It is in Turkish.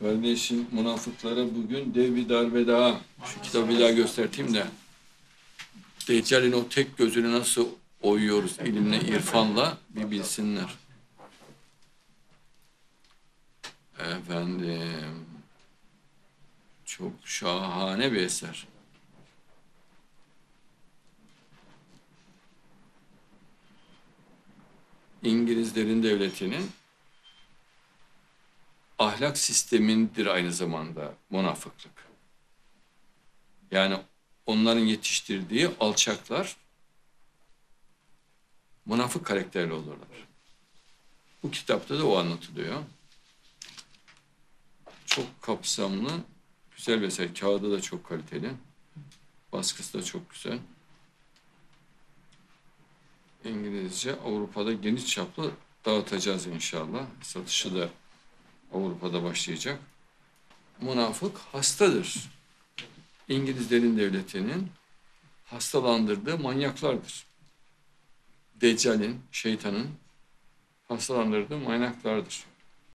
Kardeşim münafıklara bugün dev bir darbe daha. Şu kitabı bir daha göstereyim de. Deccal'in o tek gözünü nasıl oyuyoruz ilimle, irfanla bir bilsinler. Efendim. Çok şahane bir eser. İngilizlerin devletinin ahlak sistemindir aynı zamanda münafıklık. Yani onların yetiştirdiği alçaklar münafık karakterli olurlar. Bu kitapta da o anlatılıyor. Çok kapsamlı, güzel bir eser. Kağıdı da çok kaliteli. Baskısı da çok güzel. İngilizce Avrupa'da geniş çaplı dağıtacağız inşallah. Satışı da Avrupa'da başlayacak. Münafık hastadır. İngilizlerin devletinin hastalandırdığı manyaklardır. Deccal'in, şeytanın hastalandırdığı manyaklardır.